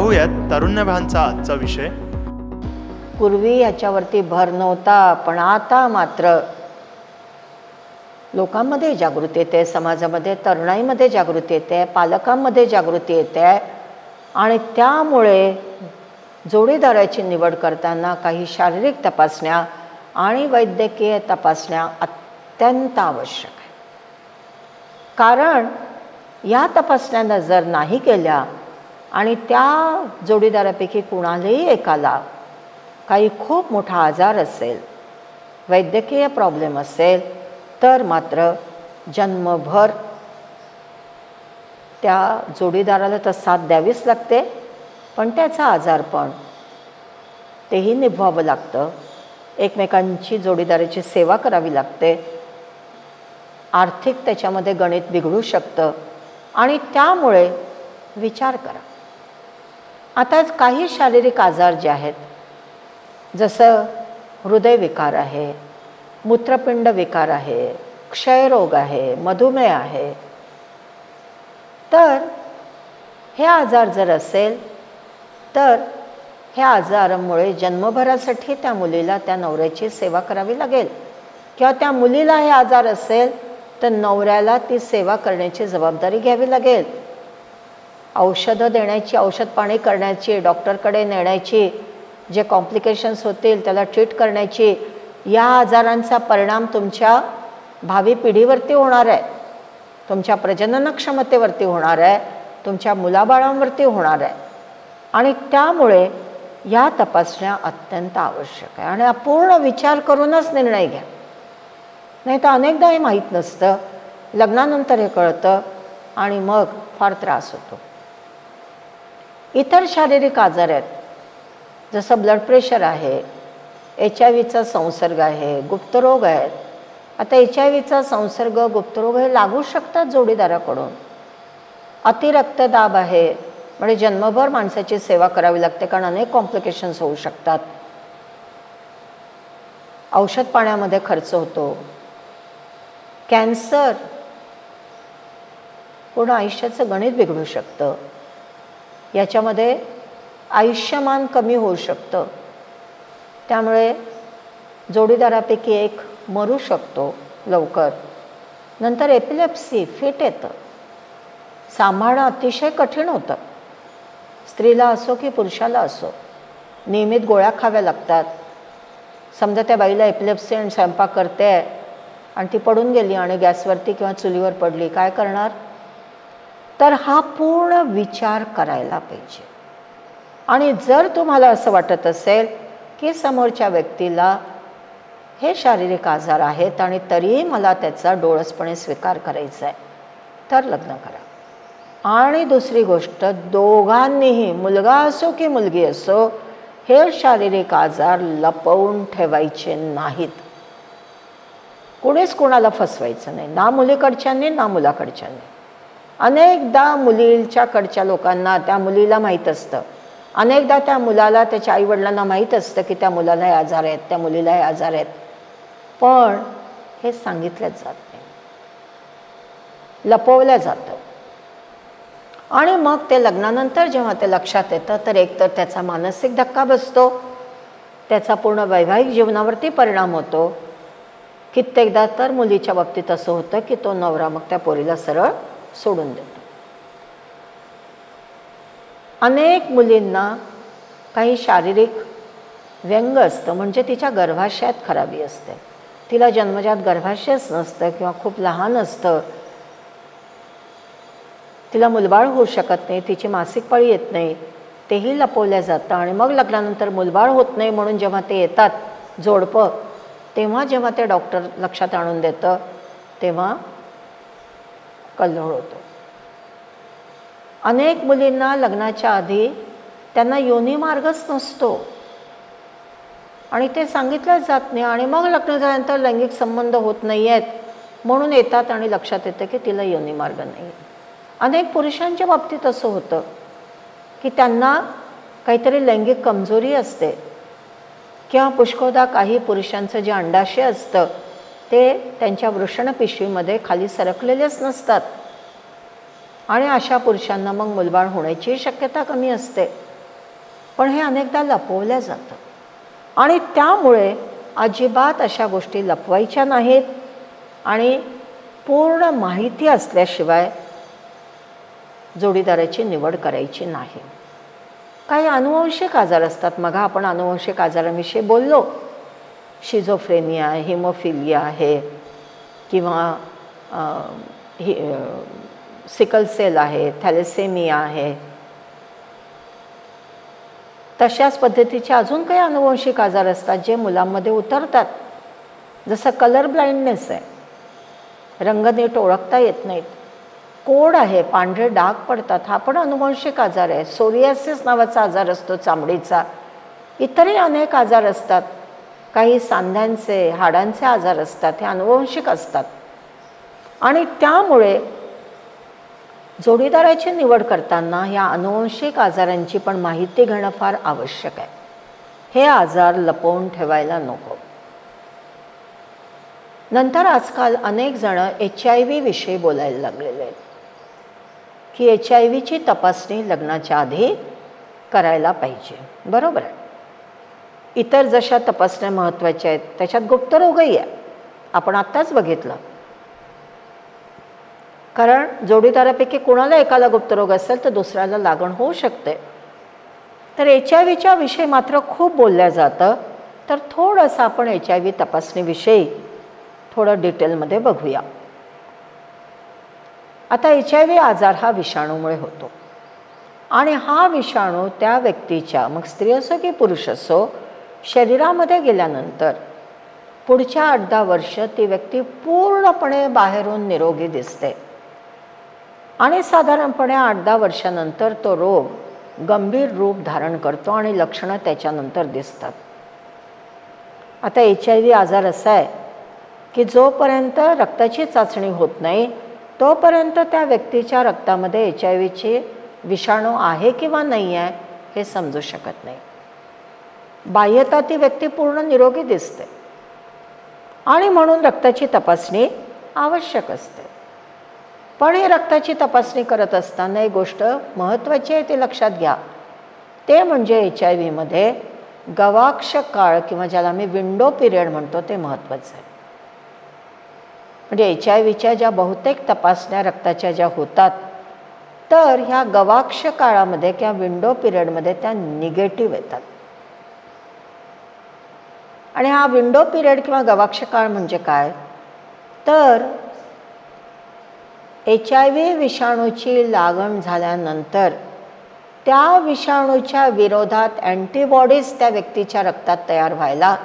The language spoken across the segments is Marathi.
पाहूयात तारुण्यभानचा आजचा विषय. पूर्वी याच्यावरती भर नव्हता पण आता मात्र लोकांमध्ये जागृती येते समाजामध्ये तरुणाईमध्ये जागृती येते पालकांमध्ये जागृती येते आणि त्यामुळे जोडीदाराची निवड करताना काही शारीरिक तपासण्या आणि वैद्यकीय तपासण्या अत्यंत आवश्यक आहे कारण या तपासण्या जर नाही केल्या आणि त्या जोडीदारापैकी कुणालाही एकाला काही खूप मोठा आजार असेल वैद्यकीय प्रॉब्लेम असेल तर मात्र जन्मभर त्या जोडीदाराला तर साथ द्यावीच लागते पण त्याचा आजारपण तेही निभवावं लागतं. एकमेकांची जोडीदाराची सेवा करावी लागते. आर्थिक त्याच्यामध्ये गणित बिघडू शकतं. आणि त्यामुळे विचार करा. आता काही शारीरिक आजार जे आहेत जसं हृदयविकार आहे मूत्रपिंड विकार आहे क्षयरोग आहे मधुमेह आहे तर हे आजार जर असेल तर ह्या आजारामुळे जन्मभरासाठी त्या मुलीला त्या नवऱ्याची सेवा करावी लागेल. किंवा त्या मुलीला हे आजार असेल तर नवऱ्याला ती सेवा करण्याची जबाबदारी घ्यावी लागेल. औषधं देण्याची औषध पाणी करण्याची डॉक्टरकडे नेण्याची जे कॉम्प्लिकेशन्स होतील त्याला ट्रीट करण्याची या आजारांचा परिणाम तुमच्या भावी पिढीवरती होणार आहे. तुमच्या प्रजननक्षमतेवरती होणार आहे. तुमच्या मुलाबाळांवरती होणार आहे. आणि त्यामुळे या तपासण्या अत्यंत आवश्यक आहे. आणि अपूर्ण विचार करूनच निर्णय घ्या. नाही तर अनेकदा हे माहीत नसतं. लग्नानंतर हे कळतं आणि मग फार त्रास होतो. इतर शारीरिक आजार आहेत. जसं ब्लड प्रेशर आहे एच आय व्हीचा संसर्ग आहे गुप्तरोग आहेत. आता एच आय व्हीचा संसर्ग गुप्तरोग हे लागू शकतात जोडीदाराकडून. अतिरक्तदाब आहे म्हणजे जन्मभर माणसाची सेवा करावी लागते कारण अनेक कॉम्प्लिकेशन्स होऊ शकतात. औषध पाण्यामध्ये खर्च होतो. कॅन्सर पूर्ण आयुष्याचं गणित बिघडू शकतं. याच्यामध्ये आयुष्यमान कमी होऊ शकतं. त्यामुळे जोडीदारापैकी एक मरू शकतो लवकर. नंतर एपिलेप्सी फिट येतं. सांभाळणं अतिशय कठीण होतं. स्त्रीला असो की पुरुषाला असो नियमित गोळ्या खाव्या लागतात. समजा त्या बाईला एपिलेप्सी आणि स्वयंपाक करते आणि ती पडून गेली आणि गॅसवरती किंवा चुलीवर पडली काय करणार? तर हा पूर्ण विचार करायला पाहिजे. आणि जर तुम्हाला असं वाटत असेल की समोरच्या व्यक्तीला हे शारीरिक आजार आहेत आणि तरीही मला त्याचा डोळसपणे स्वीकार करायचा आहे तर लग्न करा. आणि दुसरी गोष्ट दोघांनीही मुलगा असो की मुलगी असो हे शारीरिक आजार लपवून ठेवायचे नाहीत. कुणीच कुणाला फसवायचं नाही ना मुलीकडच्यांनी ना मुलाकडच्यांनी. अनेकदा मुलीच्याकडच्या लोकांना त्या मुलीला माहीत असतं. अनेकदा त्या मुलाला त्याच्या आईवडिलांना माहीत असतं की त्या मुलाला हे आजार आहेत त्या मुलीला हे आजार आहेत. पण हे सांगितलंच जात नाही. लपवलं जातं. आणि मग ते लग्नानंतर जेव्हा ते लक्षात येतं तर एकतर त्याचा मानसिक धक्का बसतो. त्याचा पूर्ण वैवाहिक जीवनावरती परिणाम होतो. कित्येकदा तर मुलीच्या बाबतीत असं होतं की तो नवरा मग त्या पोरीला सरळ सोडून देतो. अनेक मुलींना काही शारीरिक व्यंग असतं म्हणजे तिच्या गर्भाशयात खराबी असते. तिला जन्मजात गर्भाशयच नसतं किंवा खूप लहान असतं. तिला मुलबाळ होऊ शकत नाही तिची मासिक पाळी येत नाही तेही लपवल्या जातं आणि मग लग्नानंतर मुलबाळ होत नाही म्हणून जेव्हा ते येतात जोडपं तेव्हा जेव्हा ते डॉक्टर लक्षात आणून देतं तेव्हा कल्लोळ होतो. अनेक मुलींना लग्नाच्या आधी त्यांना योनी मार्गच नसतो. आणि ते सांगितलंच जात नाही आणि मग लग्न झाल्यानंतर लैंगिक संबंध होत नाही आहेत म्हणून येतात आणि लक्षात येतं की तिला योनी मार्ग नाही. अनेक पुरुषांच्या बाबतीत असं होतं की त्यांना काहीतरी लैंगिक कमजोरी असते किंवा पुष्कळदा काही पुरुषांचं जे अंडाशय असतं ते त्यांच्या वृषण पिशवीमध्ये खाली सरकलेलेच नसतात. आणि अशा पुरुषांना मग मुलबाळ होण्याची शक्यता कमी असते. पण हे अनेकदा लपवल्या जातं. आणि त्यामुळे अजिबात अशा गोष्टी लपवायच्या नाहीत. आणि पूर्ण माहिती असल्याशिवाय जोडीदाराची निवड करायची नाही. काही अनुवंशिक आजार असतात. मग आपण अनुवंशिक आजाराविषयी बोललो. शिझोफ्रेनिया हिमोफिलिया आहे किंवा हि सिकल सेल आहे थॅलेसेमिया आहे. तशाच पद्धतीचे अजून काही अनुवंशिक आजार असतात जे मुलांमध्ये उतरतात. जसं कलर ब्लाइंडनेस आहे. रंग नीट ओळखता येत नाहीत. कोड आहे पांढरे डाग पडतात. हा पण अनुवंशिक आजार आहे. सोरियासिस नावाचा आजार असतो चामडीचा. इतरही अनेक आजार असतात. काही सांध्यांचे हाडांचे आजार असतात हे अनुवंशिक असतात. आणि त्यामुळे जोडीदाराची निवड करताना ह्या अनुवंशिक आजारांची पण माहिती घेणं फार आवश्यक आहे. हे आजार लपवून ठेवायला नको. नंतर आजकाल अनेक जण एच आय व्ही विषयी बोलायला लागलेले आहेत. की एच आय व्हीची तपासणी लग्नाच्या आधी करायला पाहिजे. बरोबर आहे. इतर जशा तपासण्या महत्त्वाच्या आहेत त्याच्यात गुप्तरोगही आहे. आपण आत्ताच बघितलं. कारण जोडीदारापैकी कोणाला एकाला गुप्तरोग असेल तर दुसऱ्याला लागण होऊ शकते. तर एच आय व्हीच्या विषयी मात्र खूप बोलल्या जातं. तर थोडंसं आपण एच आय व्ही तपासणीविषयी थोडं डिटेलमध्ये बघूया. आता एच आय व्ही आजार हा विषाणूमुळे होतो. आणि हा विषाणू त्या व्यक्तीच्या मग स्त्री असो की पुरुष असो शरीरामध्ये गेल्यानंतर पुढच्या आठ दहा वर्ष ती व्यक्ती पूर्णपणे बाहेरून निरोगी दिसते. आणि साधारणपणे आठ दहा वर्षानंतर तो रोग गंभीर रूप धारण करतो आणि लक्षणं त्याच्यानंतर दिसतात. आता एच आय व्ही आजार असा आहे की जोपर्यंत रक्ताची चाचणी होत नाही तोपर्यंत त्या व्यक्तीच्या रक्तामध्ये एच आय व्हीची विषाणू आहे किंवा नाही आहे हे समजू शकत नाही. बाह्यता ती व्यक्ती पूर्ण निरोगी दिसते. आणि म्हणून रक्ताची तपासणी आवश्यक असते. पण ही रक्ताची तपासणी करत असताना एक गोष्ट महत्त्वाची आहे ती लक्षात घ्या. ते म्हणजे एच आय व्हीमध्ये गवाक्ष काळ किंवा ज्याला आम्ही विंडो पिरियड म्हणतो ते महत्त्वाचं आहे. म्हणजे एच आय व्हीच्या ज्या बहुतेक तपासण्या रक्ताच्या ज्या होतात तर ह्या गवाक्ष काळामध्ये किंवा विंडो पिरियडमध्ये त्या निगेटिव्ह येतात. आणि हा विंडो पिरियड किंवा गवाक्ष काळ म्हणजे काय? तर एच आय व्ही विषाणूची लागण झाल्यानंतर त्या विषाणूच्या विरोधात अँटीबॉडीज त्या व्यक्तीच्या रक्तात तयार व्हायला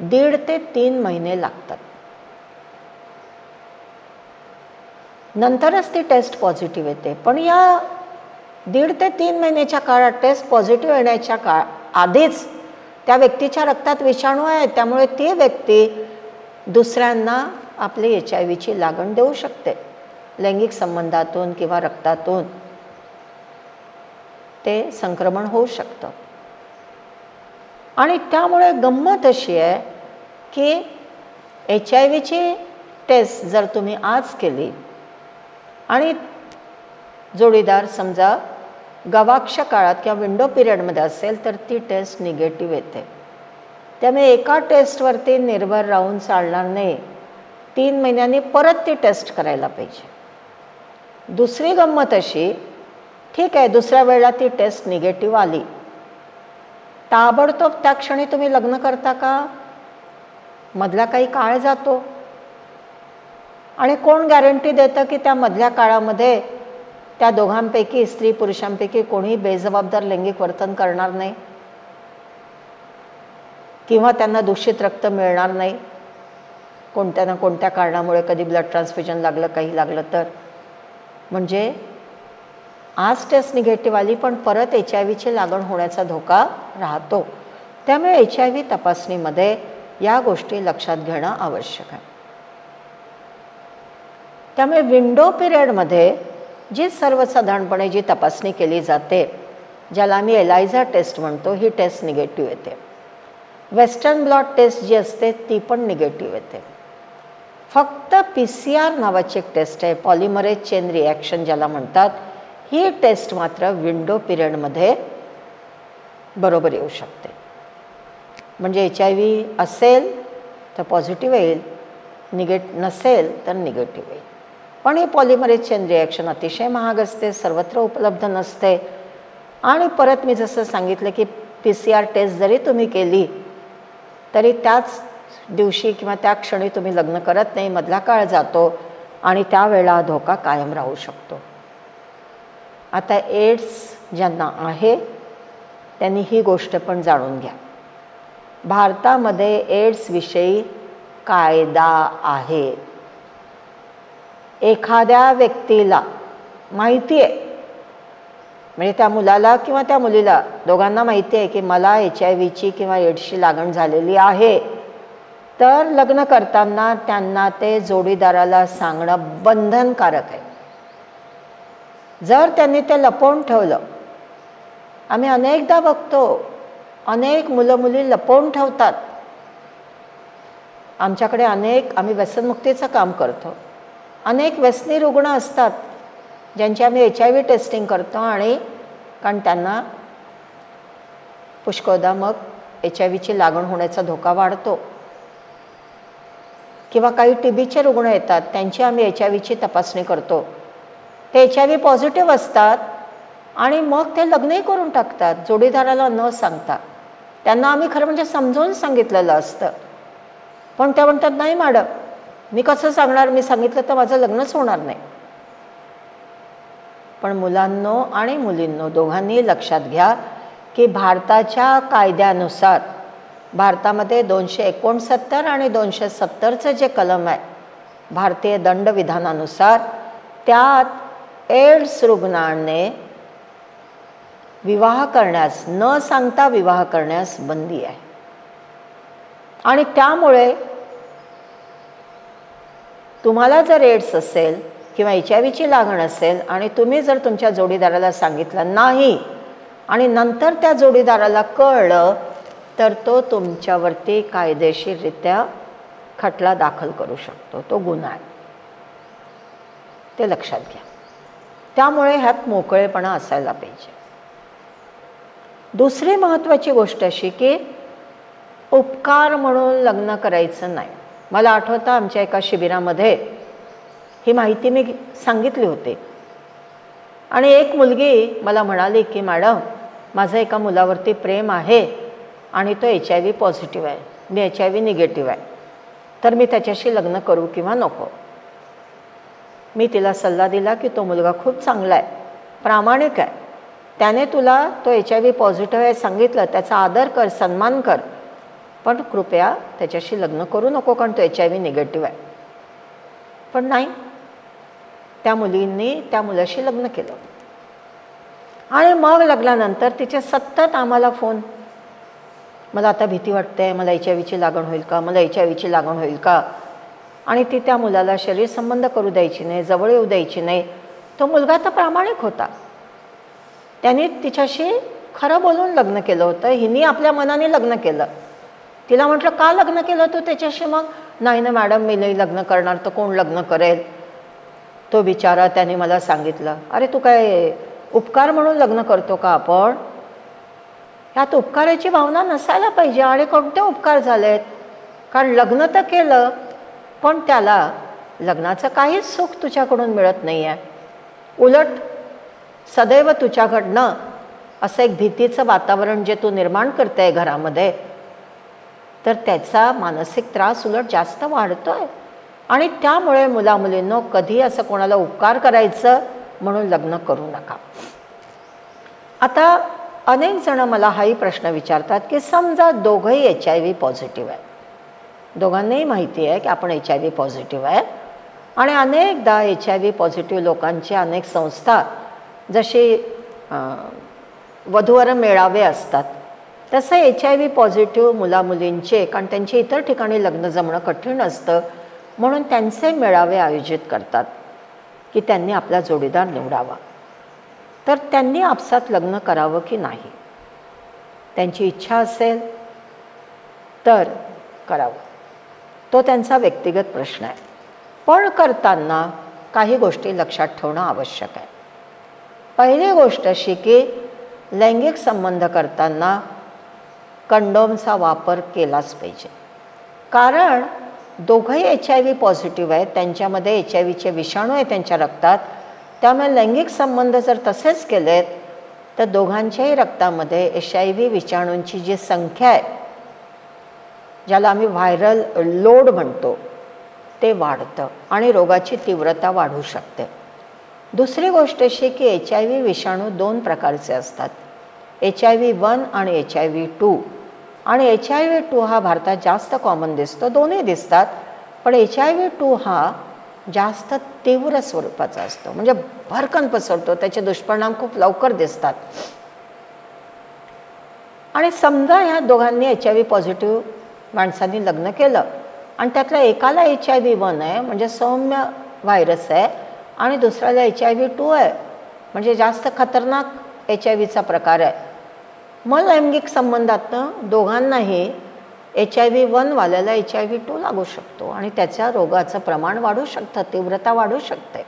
दीड ते तीन महिने लागतात. नंतरच ती टेस्ट पॉझिटिव्ह येते. पण या दीड ते तीन महिन्याच्या काळात टेस्ट पॉझिटिव्ह येण्याच्या काळ आधीच त्या व्यक्तीच्या रक्तात विषाणू आहे त्यामुळे ती व्यक्ती दुसऱ्यांना आपली एच आय व्हीची लागण देऊ शकते. लैंगिक संबंधातून किंवा रक्तातून ते संक्रमण होऊ शकतं. आणि त्यामुळे गंमत अशी आहे की एच आय व्हीची टेस्ट जर तुम्ही आज केली आणि जोडीदार समजा गवाक्ष काळात किंवा विंडो पिरियडमध्ये असेल तर ती टेस्ट निगेटिव्ह येते. त्यामुळे एका टेस्टवरती निर्भर राहून चालणार नाही. तीन महिन्यांनी परत ती टेस्ट करायला पाहिजे. दुसरी गंमत अशी ठीक आहे दुसऱ्या वेळेला ती टेस्ट निगेटिव्ह आली. ताबडतोब त्या क्षणी तुम्ही लग्न करता का? मधला काही काळ जातो. आणि कोण गॅरंटी देतं की त्या मधल्या काळामध्ये त्या दोघांपैकी स्त्री पुरुषांपैकी कोणीही बेजबाबदार लैंगिक वर्तन करणार नाही. किंवा त्यांना दूषित रक्त मिळणार नाही. कोणत्या ना कोणत्या कारणामुळे कधी ब्लड ट्रान्सफ्युजन लागलं काही लागलं तर. म्हणजे आज टेस्ट निगेटिव्ह आली पण परत एच आय व्हीची लागण होण्याचा धोका राहतो. त्यामुळे एच आय व्ही तपासणीमध्ये या गोष्टी लक्षात घेणं आवश्यक आहे. त्यामुळे विंडो पिरियडमध्ये जी सर्वसाधारणपणे जी तपासणी केली जाते ज्याला आम्ही एलायझा टेस्ट म्हणतो ही टेस्ट निगेटिव्ह येते. वेस्टर्न ब्लॉट टेस्ट जी असते ती पण निगेटिव्ह येते. फक्त पी सी आर नावाची एक टेस्ट आहे पॉलिमरेज चेन रिॲक्शन ज्याला म्हणतात ही टेस्ट मात्र विंडो पिरियडमध्ये बरोबर येऊ शकते. म्हणजे एच आय व्ही असेल तर पॉझिटिव्ह येईल निगेट नसेल तर निगेटिव्ह येईल. पण हे पॉलिमरेज चेन रिॲक्शन अतिशय महाग असते सर्वत्र उपलब्ध नसते. आणि परत मी जसं सांगितलं की पी सी आर टेस्ट जरी तुम्ही केली तरी त्याच दिवशी किंवा त्या क्षणी तुम्ही लग्न करत नाही मधला काळ जातो आणि त्यावेळेला धोका कायम राहू शकतो. आता एड्स ज्यांना आहे त्यांनी ही गोष्ट पण जाणून घ्या. भारतामध्ये एड्सविषयी कायदा आहे. एखाद्या व्यक्तीला माहिती आहे म्हणजे त्या मुलाला किंवा त्या मुलीला दोघांना माहिती आहे की मला एच आय व्हीची किंवा एड्सची लागण झालेली आहे. तर लग्न करताना त्यांना ते जोडीदाराला सांगणं बंधनकारक आहे. जर त्यांनी ते लपवून ठेवलं आम्ही अनेकदा बघतो अनेक मुलं मुली लपवून ठेवतात. आमच्याकडे अनेक आम्ही व्यसनमुक्तीचं काम करतो. अनेक व्यसनी रुग्ण असतात ज्यांची आम्ही एच आय व्ही टेस्टिंग करतो आणि कारण त्यांना पुष्कळदा मग एच आय व्हीची लागण होण्याचा धोका वाढतो. किंवा काही टी बीचे रुग्ण येतात त्यांची आम्ही एच आय व्हीची तपासणी करतो. ते एच आय व्ही पॉझिटिव्ह असतात आणि मग ते लग्नही करून टाकतात जोडीदाराला न सांगता. त्यांना आम्ही खरं म्हणजे समजावून सांगितलेलं असतं. पण त्या म्हणतात नाही मॅडम मी कसं सांगणार? मी सांगितलं तर माझं लग्नच होणार नाही. पण मुलांनो आणि मुलींनो दोघांनी लक्षात घ्या की भारताच्या कायद्यानुसार भारतामध्ये दोनशे एकोणसत्तर आणि दोनशे सत्तरचं जे कलम आहे भारतीय दंडविधानानुसार त्यात एड्स रुग्णाने विवाह करण्यास न सांगता विवाह करण्यास बंदी आहे. आणि त्यामुळे तुम्हाला जर एड्स असेल किंवा एच आय व्हीची लागण असेल आणि तुम्ही जर तुमच्या जोडीदाराला सांगितलं नाही आणि नंतर त्या जोडीदाराला कळलं तर तो तुमच्यावरती कायदेशीररित्या खटला दाखल करू शकतो. तो गुन्हा आहे. ते लक्षात घ्या. त्यामुळे ह्यात मोकळेपणा असायला पाहिजे. दुसरी महत्त्वाची गोष्ट अशी की उपकार म्हणून लग्न करायचं नाही. मला आठवतं आमच्या एका शिबिरामध्ये. ही माहिती मी सांगितली होती. आणि एक मुलगी मला म्हणाली की मॅडम माझं एका मुलावरती प्रेम आहे आणि तो एच आय व्ही पॉझिटिव्ह आहे. मी एच आय व्ही निगेटिव्ह आहे. तर मी त्याच्याशी लग्न करू किंवा नको. मी तिला सल्ला दिला की तो मुलगा खूप चांगला आहे. प्रामाणिक आहे. त्याने तुला तो एच आय व्ही पॉझिटिव्ह आहे सांगितलं. त्याचा आदर कर सन्मान कर. पण कृपया त्याच्याशी लग्न करू नको कारण तो एच आय व्ही निगेटिव्ह आहे. पण नाही. त्या मुलींनी त्या मुलाशी लग्न केलं. आणि मग लग्नानंतर तिचे सतत आम्हाला फोन मला आता भीती वाटते मला एच आय व्हीची लागण होईल का मला एच आय व्हीची लागण होईल का? आणि ती त्या मुलाला शरीर संबंध करू द्यायची नाही जवळ येऊ द्यायची नाही. तो मुलगा तर प्रामाणिक होता. त्याने तिच्याशी खरं बोलून लग्न केलं होतं. हिनी आपल्या मनाने लग्न केलं. तिला म्हटलं का लग्न केलं तू त्याच्याशी मग? नाही ना मॅडम मी नाही लग्न करणार तर कोण लग्न करेल? तो बिचारा त्याने मला सांगितलं अरे तू काय उपकार म्हणून लग्न करतो का आपण? ह्यात उपकाराची भावना नसायला पाहिजे. आणि कोणते उपकार झालेत? कारण लग्न तर केलं पण त्याला लग्नाचं काहीच सुख तुझ्याकडून मिळत नाही आहे उलट सदैव तुझ्याकडनं असं एक भीतीचं वातावरण जे तू निर्माण करते आहे घरामध्ये तर त्याचा मानसिक त्रास उलट जास्त वाढतो आहे आणि त्यामुळे मुलामुलींनो कधी असं कोणाला उपकार करायचं म्हणून लग्न करू नका. आता अनेक जणं मला हाही प्रश्न विचारतात की समजा दोघंही एच आय व्ही पॉझिटिव्ह आहे. दोघांनाही माहिती आहे की आपण एच आय व्ही पॉझिटिव्ह आहे. आणि अनेकदा एच आय व्ही पॉझिटिव्ह लोकांची अनेक संस्था जशी वधूवर मेळावे असतात. तसं एच आय व्ही पॉझिटिव्ह मुलामुलींचे कारण त्यांचे इतर ठिकाणी लग्न जमणं कठीण असतं म्हणून त्यांचे मेळावे आयोजित करतात की त्यांनी आपला जोडीदार निवडावा. तर त्यांनी आपसात लग्न करावं की नाही? त्यांची इच्छा असेल तर करावं. तो त्यांचा व्यक्तिगत प्रश्न आहे. पण करताना काही गोष्टी लक्षात ठेवणं आवश्यक आहे. पहिली गोष्ट अशी की लैंगिक संबंध करताना कंडोमचा वापर केलाच पाहिजे. कारण दोघंही एच आय व्ही पॉझिटिव्ह आहेत त्यांच्यामध्ये एच आय व्हीचे विषाणू आहे त्यांच्या रक्तात. त्यामुळे लैंगिक संबंध जर तसेच केलेत तर दोघांच्याही रक्तामध्ये एच आय व्ही विषाणूंची जी संख्या आहे ज्याला आम्ही व्हायरल लोड म्हणतो ते वाढतं आणि रोगाची तीव्रता वाढू शकते. दुसरी गोष्ट अशी की एच आय व्ही विषाणू दोन प्रकारचे असतात. एच आय व्ही वन आणि एच आय व्ही टू आणि एच आय व्ही टू हा भारतात जास्त कॉमन दिसतो. दोन्ही दिसतात पण एच आय व्ही टू हा जास्त तीव्र स्वरूपाचा असतो. म्हणजे भरकन पसरतो. त्याचे दुष्परिणाम खूप लवकर दिसतात. आणि समजा ह्या दोघांनी एच आय व्ही पॉझिटिव्ह माणसांनी लग्न केलं आणि त्यातल्या एकाला एच आय व्ही वन आहे म्हणजे सौम्य व्हायरस आहे आणि दुसऱ्याला एच आय व्ही टू आहे म्हणजे जास्त खतरनाक एच आय व्हीचा प्रकार आहे. मलैंगिक संबंधातनं दोघांनाही एच आय व्ही वनवाल्याला एच आय व्ही टू लागू शकतो आणि त्याच्या रोगाचं प्रमाण वाढू शकतं तीव्रता वाढू शकते.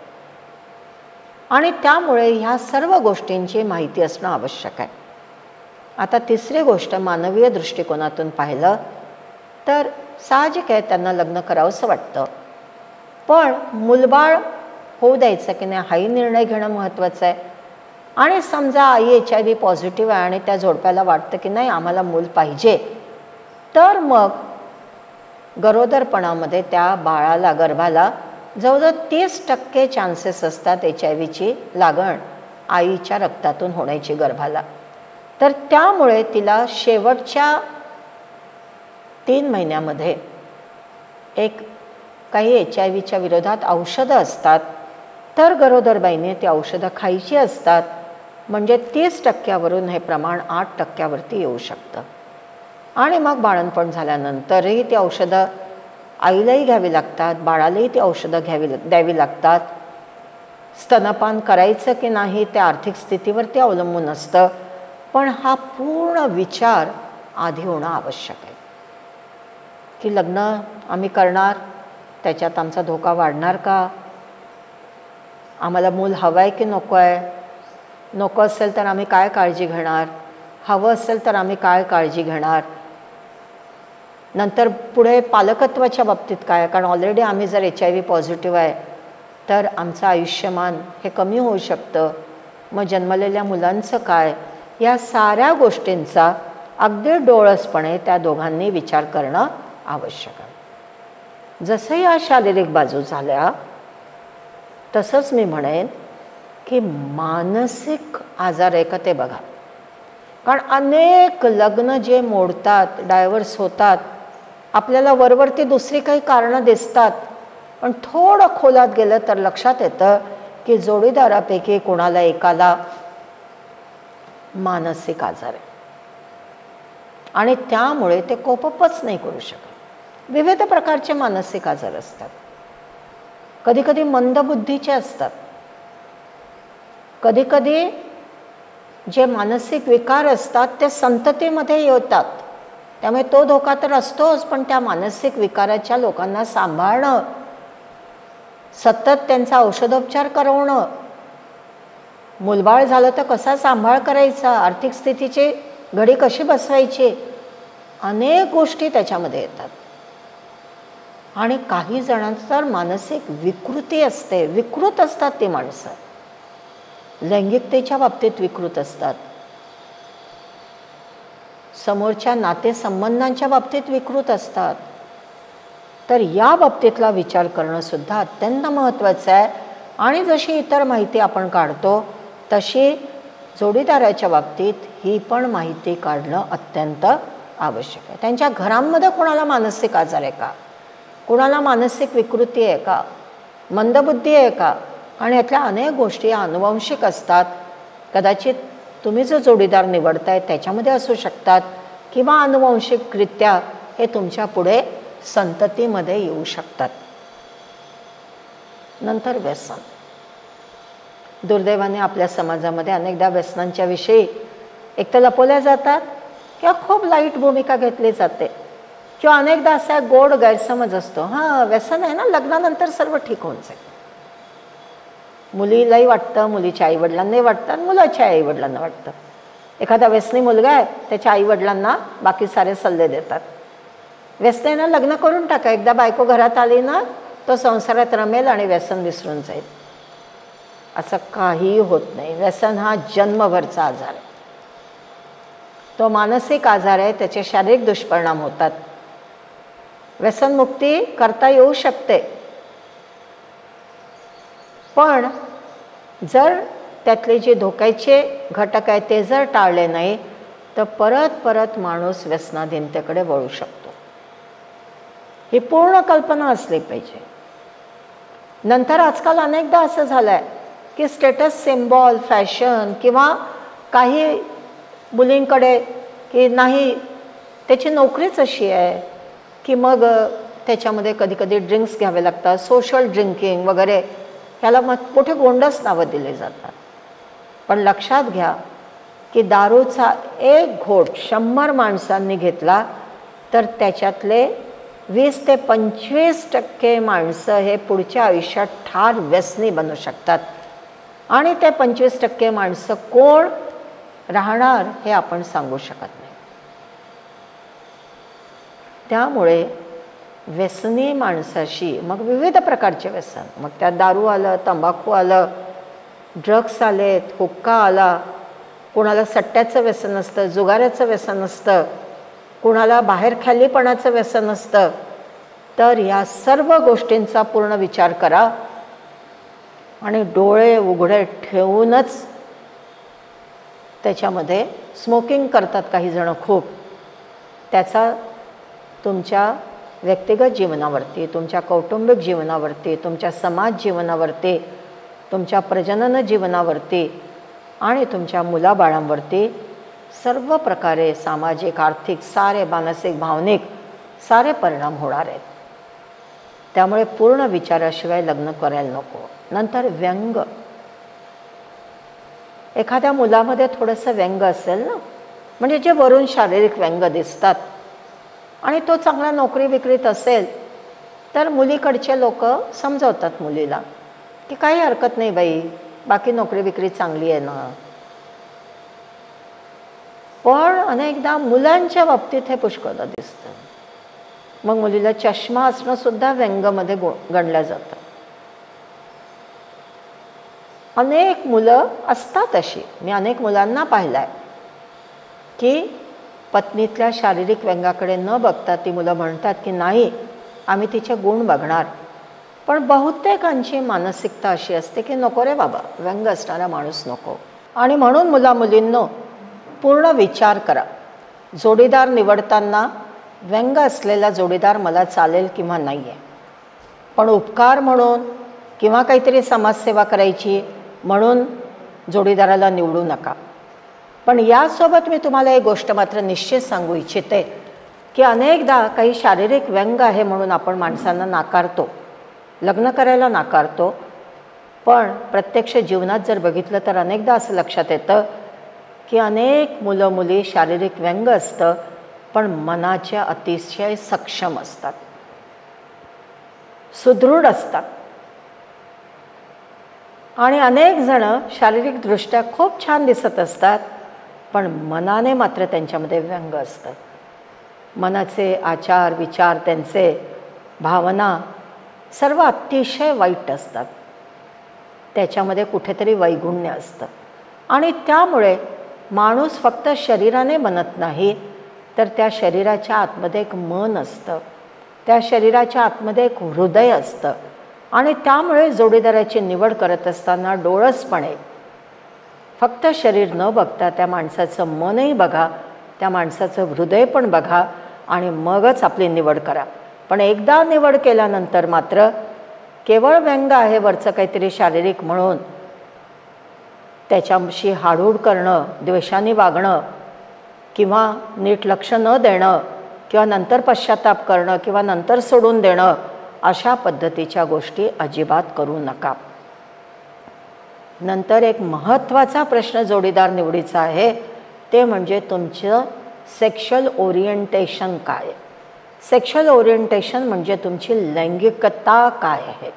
आणि त्यामुळे ह्या सर्व गोष्टींची माहिती असणं आवश्यक आहे. आता तिसरी गोष्ट मानवीय दृष्टिकोनातून पाहिलं तर साहजिक आहे त्यांना लग्न करावंसं वाटतं. पण मुलबाळ होऊ द्यायचं की नाही हाही निर्णय घेणं महत्त्वाचं आहे. आणि समजा आई एच आय व्ही पॉझिटिव्ह आहे आणि त्या जोडप्याला वाटतं की नाही आम्हाला मूल पाहिजे. तर मग गरोदरपणामध्ये त्या बाळाला गर्भाला जवळजवळ तीस टक्के चान्सेस असतात एच आय व्हीची लागण आईच्या रक्तातून होण्याची गर्भाला. तर त्यामुळे तिला शेवटच्या तीन महिन्यामध्ये एक काही एच आय व्हीच्या विरोधात औषधं असतात. तर गरोदरबाईने ती औषधं खायची असतात. म्हणजे तीस टक्क्यावरून हे प्रमाण आठ टक्क्यावरती येऊ शकतं. आणि मग बाळणपण झाल्यानंतरही ती औषधं आईलाही घ्यावी लागतात बाळालाही ती औषधं घ्यावी द्यावी लागतात. स्तनपान करायचं की नाही ते आर्थिक स्थितीवरती अवलंबून असतं पण हा पूर्ण विचार आधी होणं आवश्यक आहे. की लग्न आम्ही करणार त्याच्यात आमचा धोका वाढणार का? आम्हाला मूल हवं आहे की नको आहे नको असेल तर आम्ही काय काळजी घेणार? हवं असेल तर आम्ही काय काळजी घेणार? नंतर पुढे पालकत्वाच्या बाबतीत काय? कारण ऑलरेडी आम्ही जर एच आय व्ही पॉझिटिव्ह आहे तर आमचं आयुष्यमान हे कमी होऊ शकतं. मग जन्मलेल्या मुलांचं काय? या साऱ्या गोष्टींचा अगदी डोळसपणे त्या दोघांनी विचार करणं आवश्यक आहे. जसं या शारीरिक बाजू झाल्या तसंच मी म्हणेन की मानसिक आजार आहे का ते बघा. कारण अनेक लग्न जे मोडतात डायव्हर्स होतात आपल्याला वरवरती दुसरी काही कारणं दिसतात पण थोडं खोलात गेलं तर लक्षात येतं की जोडीदारापैकी कोणाला एकाला मानसिक आजार आहे. आणि त्यामुळे ते कोपपच नाही करू शकत. विविध प्रकारचे मानसिक आजार असतात. कधीकधी मंदबुद्धीचे असतात. कधीकधी जे मानसिक विकार असतात ते संततीमध्ये येतात. त्यामुळे तो धोका तर असतोच पण त्या मानसिक विकाराच्या लोकांना सांभाळणं सतत त्यांचा औषधोपचार करवणं मुलबाळ झालं तर कसा सांभाळ करायचा आर्थिक स्थितीची घडी कशी बसवायची अनेक गोष्टी त्याच्यामध्ये येतात. आणि काही जणांचं तर मानसिक विकृती असते विकृत असतात ती माणसं. लैंगिकतेच्या बाबतीत विकृत असतात. समोरच्या नातेसंबंधांच्या बाबतीत विकृत असतात. तर या बाबतीतला विचार करणं सुद्धा अत्यंत महत्त्वाचं आहे. आणि जशी इतर माहिती आपण काढतो तशी जोडीदाराच्या बाबतीत ही पण माहिती काढणं अत्यंत आवश्यक आहे. त्यांच्या घरांमध्ये कोणाला मानसिक आजार आहे का? कोणाला मानसिक विकृती आहे का? मंदबुद्धी आहे का? आणि यातल्या अनेक गोष्टी अनुवंशिक असतात. कदाचित तुम्ही जो जोडीदार निवडताय त्याच्यामध्ये असू शकतात किंवा अनुवंशिकरित्या हे तुमच्यापुढे संततीमध्ये येऊ शकतात. नंतर व्यसन. दुर्दैवाने आपल्या समाजामध्ये अनेकदा व्यसनांच्या विषयी एक तर लपवल्या जातात किंवा खूप लाइट भूमिका घेतली जाते किंवा अनेकदा असा गोड गैरसमज असतो. हां व्यसन आहे ना लग्नानंतर सर्व ठीक होऊन जाईल. मुलीलाही वाटतं मुलीच्या आईवडिलांनाही वाटतं आणि मुलाच्या आईवडिलांना वाटतं. एखादा व्यसनी मुलगा आहे त्याच्या आईवडिलांना बाकी सारे सल्ले देतात. व्यसनेनं लग्न करून टाका. एकदा बायको घरात आली ना तो संसारात रमेल आणि व्यसन विसरून जाईल. असं काहीही होत नाही. व्यसन हा जन्मभरचा आजार आहे. तो मानसिक आजार आहे त्याचे शारीरिक दुष्परिणाम होतात. व्यसनमुक्ती करता येऊ शकते. पण जर त्यातले जे धोक्याचे घटक आहे ते जर टाळले नाही तर परत परत माणूस व्यसनाधीनतेकडे वळू शकतो. ही पूर्ण कल्पना असली पाहिजे. नंतर आजकाल अनेकदा असं झालं आहे की स्टेटस सिम्बॉल फॅशन किंवा काही मुलींकडे की नाही त्याची नोकरीच अशी आहे की मग त्याच्यामध्ये कधीकधी ड्रिंक्स घ्यावे लागतात सोशल ड्रिंकिंग वगैरे ह्याला मग मोठे गोंडस नावं दिले जातात. पण लक्षात घ्या की दारूचा एक घोट शंभर माणसांनी घेतला तर त्याच्यातले वीस ते पंचवीस टक्के माणसं हे पुढच्या आयुष्यात ठार व्यसनी बनू शकतात. आणि ते पंचवीस टक्के माणसं कोण? राहणार हे आपण सांगू शकत नाही. त्यामुळे व्यसनी माणसाशी मग विविध प्रकारचे व्यसन. मग त्यात दारू आलं तंबाखू आलं ड्रग्स आलेत हुक्का आला कुणाला सट्ट्याचं व्यसन असतं जुगाऱ्याचं व्यसन असतं कुणाला बाहेर खालीपणाचं व्यसन असतं. तर या सर्व गोष्टींचा पूर्ण विचार करा आणि डोळे उघडे ठेवूनच त्याच्यामध्ये स्मोकिंग करतात काही जणं खूप. त्याचा तुमच्या व्यक्तिगत जीवनावरती तुमच्या कौटुंबिक जीवनावरती तुमच्या समाज जीवनावरती तुमच्या प्रजनन जीवनावरती आणि तुमच्या मुलाबाळांवरती सर्व प्रकारे सामाजिक आर्थिक सारे मानसिक भावनिक सारे परिणाम होणार आहेत. त्यामुळे पूर्ण विचाराशिवाय लग्न करायला नको. नंतर व्यंग. एखाद्या मुलामध्ये थोडंसं व्यंग असेल ना? म्हणजे जे वरून शारीरिक व्यंग दिसतात आणि तो चांगला नोकरी विक्रीत असेल तर मुलीकडचे लोक समजवतात मुलीला की काही हरकत नाही बाई बाकी नोकरी विक्री चांगली आहे ना. पण अनेकदा मुलांच्या बाबतीत हे पुष्कळदा दिसतं. मग मुलीला चष्मा असणं सुद्धा व्यंगमध्ये गो गणलं जातं. अनेक मुलं असतात अशी. मी अनेक मुलांना पाहिलं आहे की पत्नीतल्या शारीरिक व्यंगाकडे न बघता ती मुलं म्हणतात की नाही आम्ही तिचे गुण बघणार. पण बहुतेकांची मानसिकता अशी असते की नको रे बाबा व्यंग असणारा माणूस नको. आणि म्हणून मुलामुलींनो पूर्ण विचार करा. जोडीदार निवडताना व्यंग असलेला जोडीदार मला चालेल किंवा नाही आहे पण उपकार म्हणून किंवा काहीतरी समाजसेवा करायची म्हणून जोडीदाराला निवडू नका. पण यासोबत मी तुम्हाला एक गोष्ट मात्र निश्चित सांगू इच्छिते की अनेकदा काही शारीरिक व्यंग आहे म्हणून आपण माणसांना नाकारतो लग्न करायला नाकारतो पण प्रत्यक्ष जीवनात जर बघितलं तर अनेकदा असं लक्षात येतं की अनेक मुलं मुली शारीरिक व्यंग असतं पण मनाच्या अतिशय सक्षम असतात. सुदृढ असतात. आणि अनेक जणं शारीरिकदृष्ट्या खूप छान दिसत असतात पण मनाने मात्र त्यांच्यामध्ये व्यंग असतं. मनाचे आचार विचार त्यांचे भावना सर्व अतिशय वाईट असतात. त्याच्यामध्ये कुठेतरी वैगुण्य असतं. आणि त्यामुळे माणूस फक्त शरीराने बनत नाही तर त्या शरीराच्या आतमध्ये एक मन असतं. त्या शरीराच्या आतमध्ये एक हृदय असतं. आणि त्यामुळे जोडीदाराची निवड करत असताना डोळसपणे फक्त शरीर न बघता त्या माणसाचं मनही बघा त्या माणसाचं हृदय पण बघा आणि मगच आपली निवड करा. पण एकदा निवड केल्यानंतर मात्र केवळ व्यंग आहे वरचं काहीतरी शारीरिक म्हणून. त्याच्याशी हाडूड करणं द्वेषाने वागणं किंवा नीट लक्ष न देणं किंवा नंतर पश्चाताप करणं किंवा नंतर सोडून देणं अशा पद्धतीच्या गोष्टी अजिबात करू नका. नंतर एक महत्त्वाचा प्रश्न जोडीदार निवडीचा आहे. ते म्हणजे तुमचं सेक्शुअल ओरिएंटेशन काय सेक्शुअल ओरिएंटेशन म्हणजे तुमची लैंगिकता काय आहे?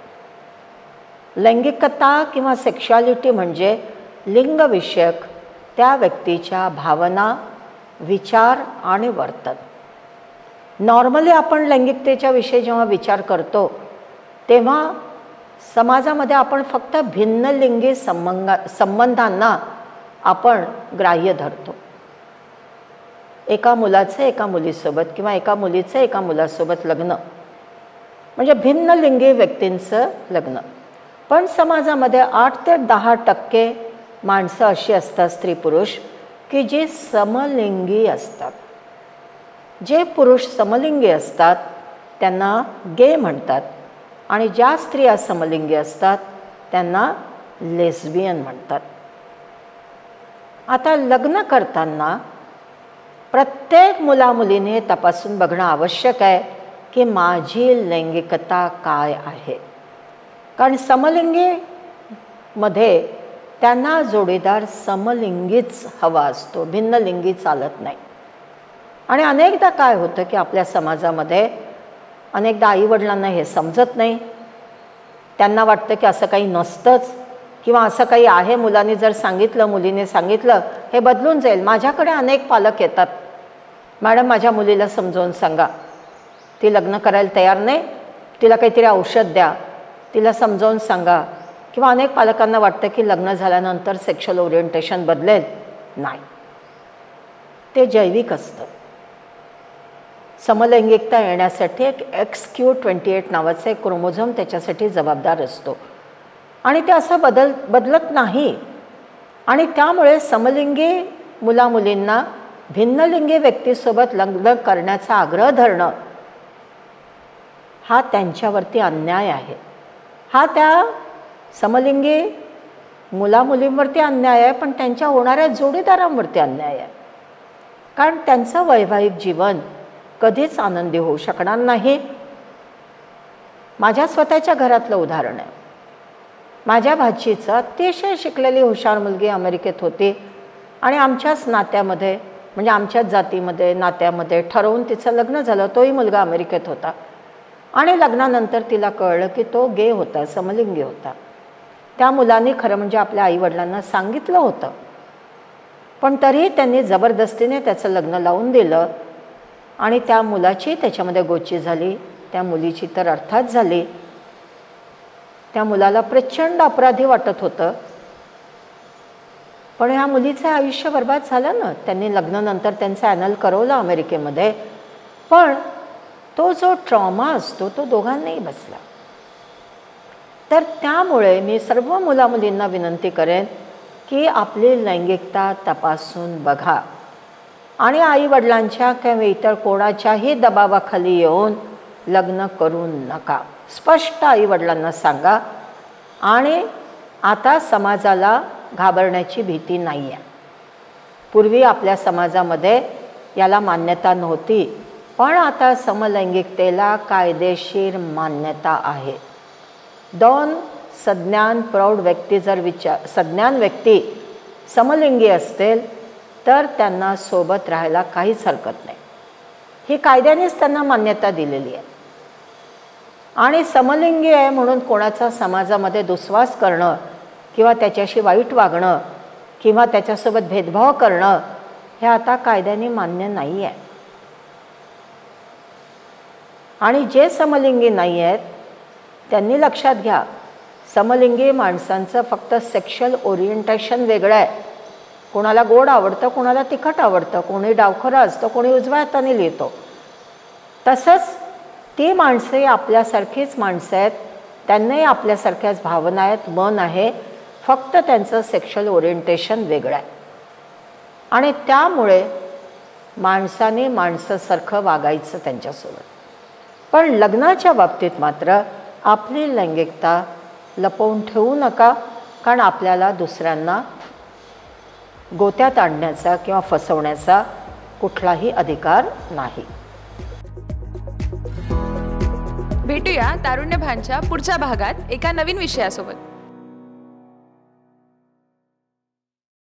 लैंगिकता किंवा सेक्शुअलिटी म्हणजे लिंगविषयक त्या व्यक्तीच्या भावना विचार आणि वर्तन. नॉर्मली आपण लैंगिकतेच्या विषयी जेव्हा विचार करतो तेव्हा समाजामध्ये आपण फक्त भिन्नलिंगी संबंगा संबंधांना आपण ग्राह्य धरतो. एका मुलाचं एका मुलीसोबत किंवा एका मुलीचं एका मुलासोबत लग्न. म्हणजे भिन्नलिंगी व्यक्तींचं लग्न. पण समाजामध्ये आठ ते दहा टक्के माणसं अशी असतात स्त्री पुरुष की जी समलिंगी असतात. जे पुरुष समलिंगी असतात त्यांना गे म्हणतात. आणि ज्या स्त्रिया समलिंगी असतात त्यांना लेस्बियन म्हणतात. आता लग्न करताना प्रत्येक मुलामुलीने तपासून बघणं आवश्यक आहे की माझी लैंगिकता काय आहे. कारण समलिंगीमध्ये त्यांना जोडीदार समलिंगीच हवा असतो भिन्नलिंगी चालत नाही. आणि अनेकदा काय होतं की आपल्या समाजामध्ये अनेकदा आईवडिलांना हे समजत नाही. त्यांना वाटतं की असं काही नसतंच किंवा असं काही आहे मुलांनी जर सांगितलं मुलीने सांगितलं हे बदलून जाईल. माझ्याकडे अनेक पालक येतात. मॅडम माझ्या मुलीला समजावून सांगा. ती लग्न करायला तयार नाही. तिला काहीतरी औषध द्या. तिला समजावून सांगा. किंवा अनेक पालकांना वाटतं की लग्न झाल्यानंतर सेक्शुअल ओरिएंटेशन बदलेल. नाही. ते जैविक असतं. समलैंगिकता येण्यासाठी एक एक्स क्यू ट्वेंटी एट नावाचं एक क्रोमोझोम त्याच्यासाठी जबाबदार असतो. आणि ते असं बदल बदलत नाही. आणि त्यामुळे समलिंगी मुलामुलींना भिन्नलिंगी व्यक्तीसोबत लग्न करण्याचा आग्रह धरणं हा त्यांच्यावरती अन्याय आहे. हा त्या समलिंगी मुलामुलींवरती अन्याय आहे पण त्यांच्या होणाऱ्या जोडीदारांवरती अन्याय आहे. कारण त्यांचं वैवाहिक जीवन कधीच आनंदी होऊ शकणार नाही. माझ्या स्वतःच्या घरातलं उदाहरण आहे. माझ्या भाचीचं अतिशय शिकलेली हुशार मुलगी अमेरिकेत होती आणि आमच्याच नात्यामध्ये म्हणजे आमच्याच जातीमध्ये नात्यामध्ये ठरवून तिचं लग्न झालं तोही मुलगा अमेरिकेत होता. आणि लग्नानंतर तिला कळलं की तो गे होता समलिंगी होता. त्या मुलांनी खरं म्हणजे आपल्या आईवडिलांना सांगितलं होतं. पण तरीही त्यांनी जबरदस्तीने त्याचं लग्न लावून दिलं. आणि त्या मुलाची त्याच्यामध्ये गोची झाली त्या मुलीची तर अर्थात झाली. त्या मुलाला प्रचंड अपराधी वाटत होतं. पण ह्या मुलीचं आयुष्य बर्बाद झालं ना. त्यांनी लग्नानंतर त्यांचं ॲनल करवलं अमेरिकेमध्ये. पण तो जो ट्रॉमा असतो तो दोघांनाही बसला. तर त्यामुळे मी सर्व मुलामुलींना विनंती करेन की आपली लैंगिकता तपासून बघा. आणि आईवडिलांच्या किंवा इतर कोणाच्याही दबावाखाली येऊन लग्न करू नका. स्पष्ट आईवडिलांना सांगा. आणि आता समाजाला घाबरण्याची भीती नाही आहे पूर्वी आपल्या समाजामध्ये याला मान्यता नव्हती पण आता समलैंगिकतेला कायदेशीर मान्यता आहे. दोन सज्ञान प्रौढ व्यक्ती जर विचार सज्ञान व्यक्ती समलिंगी असतील तर त्यांना सोबत राहायला काहीच हरकत नाही. ही कायद्यानेच त्यांना मान्यता दिलेली आहे. आणि समलिंगी आहे म्हणून कोणाचा समाजामध्ये दुस्वास करणं किंवा त्याच्याशी वाईट वागणं किंवा त्याच्यासोबत भेदभाव करणं हे आता कायद्याने मान्य नाही आहे. आणि जे समलिंगी नाही आहेत त्यांनी लक्षात घ्या समलिंगी माणसांचं फक्त सेक्शुअल ओरिएंटेशन वेगळं आहे. कोणाला गोड आवडतं कोणाला तिखट आवडतं कोणी डावखरं असतं कोणी उजव्या हाताने लिहितो. तसंच ती माणसे आपल्यासारखीच माणसं आहेत. त्यांनाही आपल्यासारख्याच भावना आहेत मन आहे. फक्त त्यांचं सेक्शुअल ओरिएंटेशन वेगळं आहे. आणि त्यामुळे माणसाने माणसासारखं वागायचं त्यांच्यासोबत. पण लग्नाच्या बाबतीत मात्र आपली लैंगिकता लपवून ठेवू नका कारण आपल्याला दुसऱ्यांना गोत्यात आणण्याचा किंवा फसवण्याचा कुठलाही अधिकार नाही. भेटूया तारुण्य भानच्या पुढच्या भागात एका नवीन विषयासोबत.